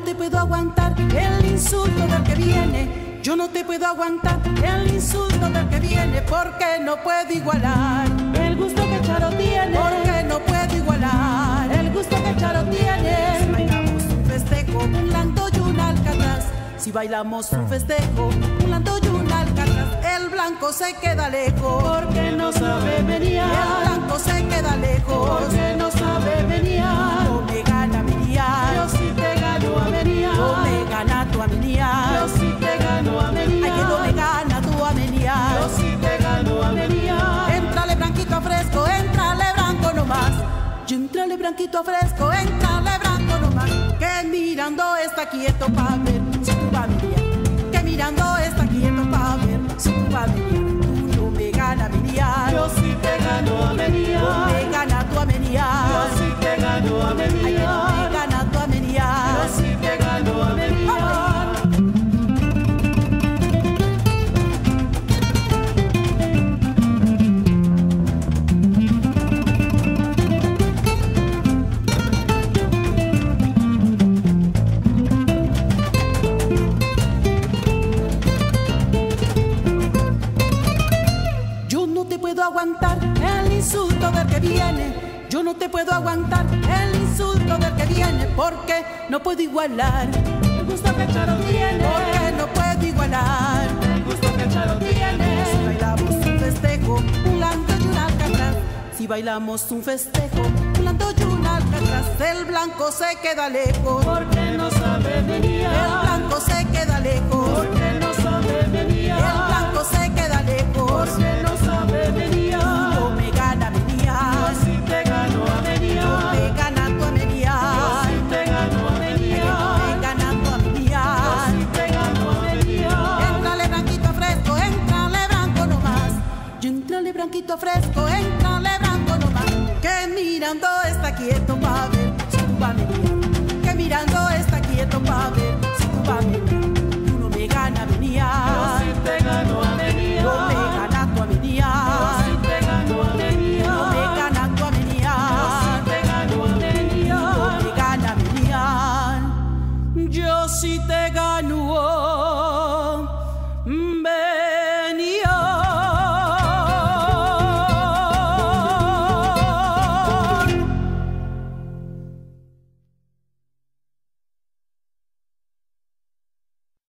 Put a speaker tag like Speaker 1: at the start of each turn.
Speaker 1: puedo aguantar el insulto del que viene. Yo no te puedo aguantar el insulto del que viene porque no puedo igualar el gusto que Charo tiene. Porque no puedo igualar el gusto que Charo tiene. Si bailamos un festejo, un lando y un alcatraz. Si bailamos un festejo, un lando y un alcatraz. El blanco se queda lejos porque no sabe venir. El blanco se queda lejos porque no sabe venir. Entrale branquito fresco, entrale branco nomás. Que mirando está quieto pa' ver si venir. Que mirando está quieto pa' ver si venir. Aguantar el insulto del que viene. Yo no te puedo aguantar el insulto del que viene porque no puedo igualar El gusto que Charo tiene. porque no puedo igualar. El gusto que Charo tiene. Si bailamos un festejo, un lando y un alcatraz. Si bailamos un festejo, un lando y un alcatraz. El blanco se queda lejos. Porque no sabe venir. El blanco se queda lejos. Porque no sabe venir. El blanco se queda lejos. Y entrale branquito fresco, entrale branco no va. Que mirando está quieto pa' ver si tú vas a mirar. Que mirando está quieto pa' ver si tú vas a mirar. Tú no me gana venía. Yo sí te gano a venía. No me gana tu avenida. Yo sí te gano a venía. No me gana tu avenida. Yo sí te gano a venía. No me gana venía. Yo sí te gano.